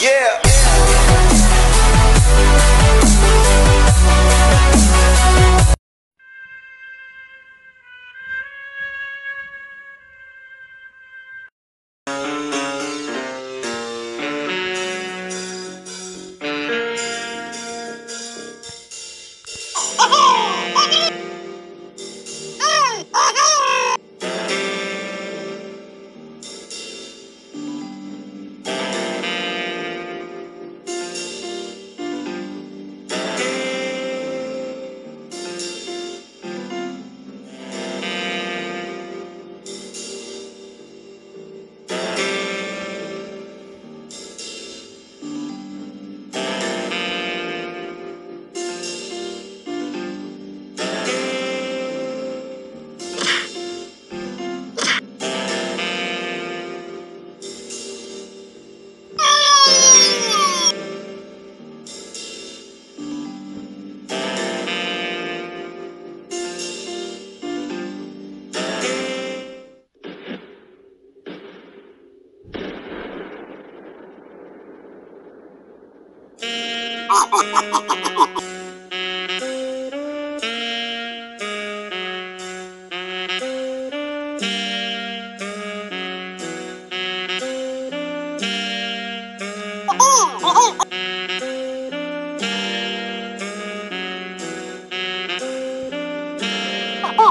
Yeah. Oh,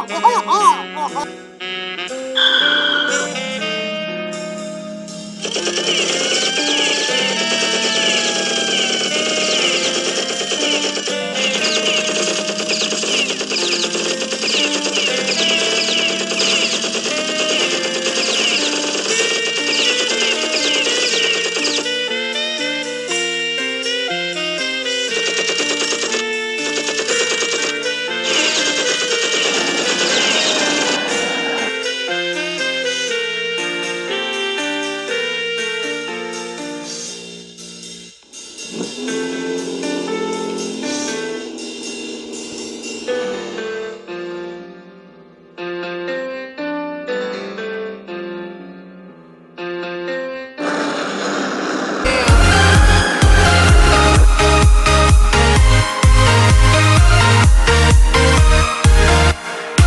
oh, oh, oh.